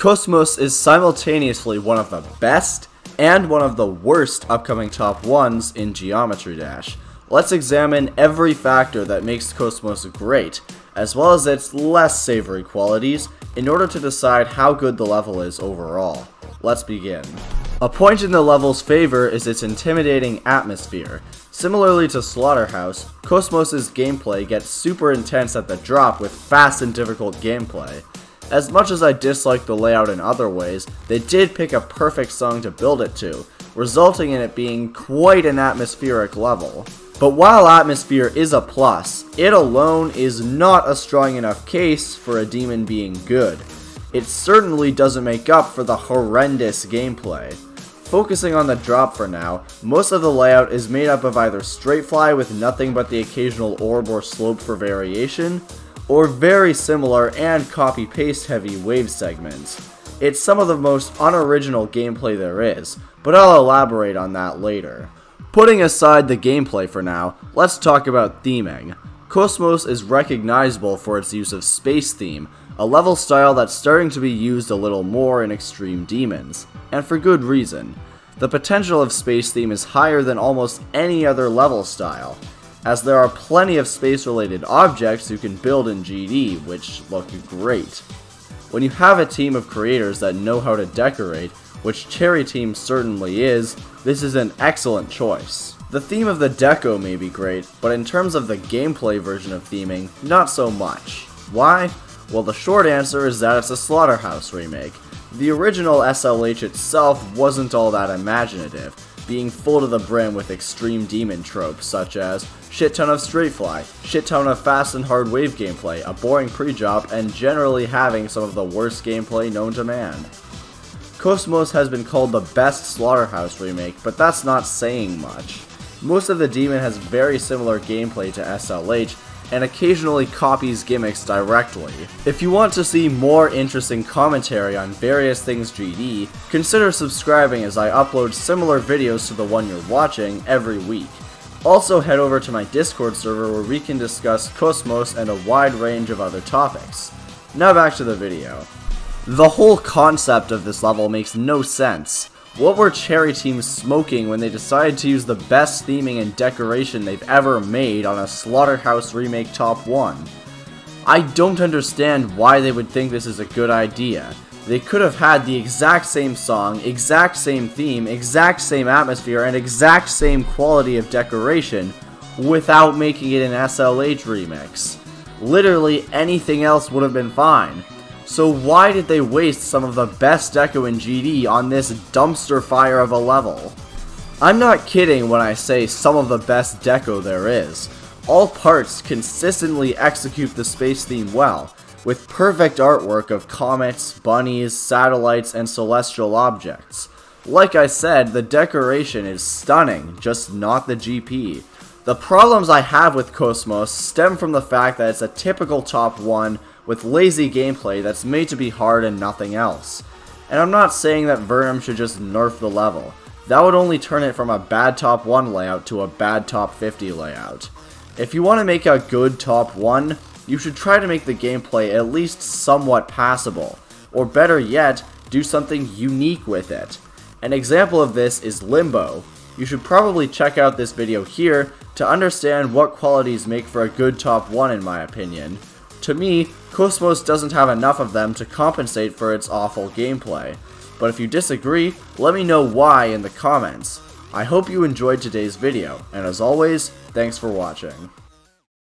Cosmos is simultaneously one of the best and one of the worst upcoming top 1s in Geometry Dash. Let's examine every factor that makes Cosmos great, as well as its less savory qualities, in order to decide how good the level is overall. Let's begin. A point in the level's favor is its intimidating atmosphere. Similarly to Slaughterhouse, Cosmos' gameplay gets super intense at the drop with fast and difficult gameplay. As much as I dislike the layout in other ways, they did pick a perfect song to build it to, resulting in it being quite an atmospheric level. But while atmosphere is a plus, it alone is not a strong enough case for a demon being good. It certainly doesn't make up for the horrendous gameplay. Focusing on the drop for now, most of the layout is made up of either straight fly with nothing but the occasional orb or slope for variation, or very similar and copy-paste heavy wave segments. It's some of the most unoriginal gameplay there is, but I'll elaborate on that later. Putting aside the gameplay for now, let's talk about theming. Cosmos is recognizable for its use of space theme, a level style that's starting to be used a little more in Extreme Demons, and for good reason. The potential of space theme is higher than almost any other level style, as there are plenty of space-related objects you can build in GD, which look great. When you have a team of creators that know how to decorate, which Cherry Team certainly is, this is an excellent choice. The theme of the deco may be great, but in terms of the gameplay version of theming, not so much. Why? Well, the short answer is that it's a Slaughterhouse remake. The original SLH itself wasn't all that imaginative, being full to the brim with extreme demon tropes such as shit ton of straight fly, shit ton of fast and hard wave gameplay, a boring pre-drop, and generally having some of the worst gameplay known to man. Cosmos has been called the best Slaughterhouse remake, but that's not saying much. Most of the Demon has very similar gameplay to SLH, and occasionally copies gimmicks directly. If you want to see more interesting commentary on various things GD, consider subscribing as I upload similar videos to the one you're watching every week. Also head over to my Discord server where we can discuss Cosmos and a wide range of other topics. Now back to the video. The whole concept of this level makes no sense. What were Cherry Team smoking when they decided to use the best theming and decoration they've ever made on a Slaughterhouse Remake Top 1? I don't understand why they would think this is a good idea. They could have had the exact same song, exact same theme, exact same atmosphere, and exact same quality of decoration without making it an SLH remix. Literally anything else would have been fine. So why did they waste some of the best deco in GD on this dumpster fire of a level? I'm not kidding when I say some of the best deco there is. All parts consistently execute the space theme well, with perfect artwork of comets, bunnies, satellites, and celestial objects. Like I said, the decoration is stunning, just not the GP. The problems I have with Cosmos stem from the fact that it's a typical top 1 with lazy gameplay that's made to be hard and nothing else. And I'm not saying that Vernam should just nerf the level. That would only turn it from a bad top 1 layout to a bad top 50 layout. If you want to make a good top 1, you should try to make the gameplay at least somewhat passable, or better yet, do something unique with it. An example of this is Limbo. You should probably check out this video here to understand what qualities make for a good top 1 in my opinion. To me, Cosmos doesn't have enough of them to compensate for its awful gameplay. But if you disagree, let me know why in the comments. I hope you enjoyed today's video, and as always, thanks for watching.